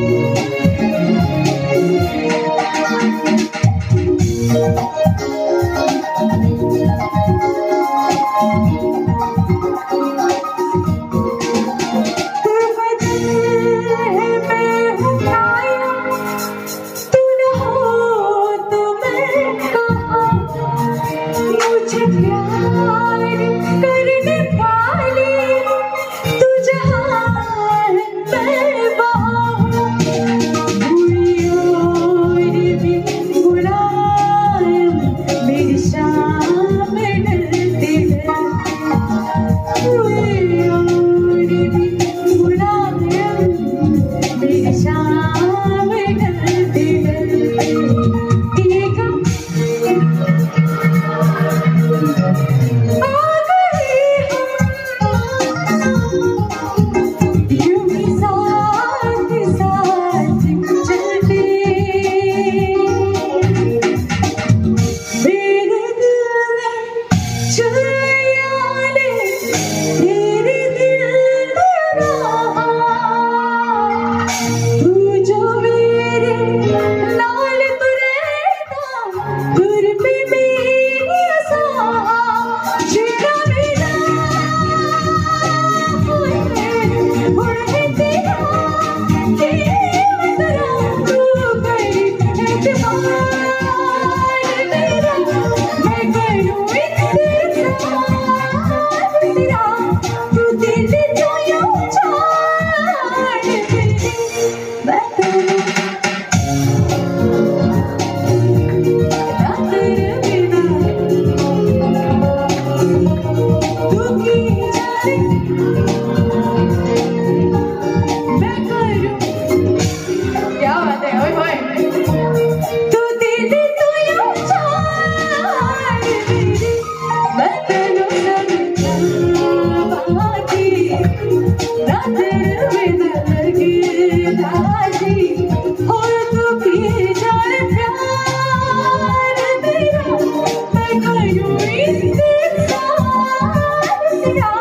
Thank you. back. 안녕.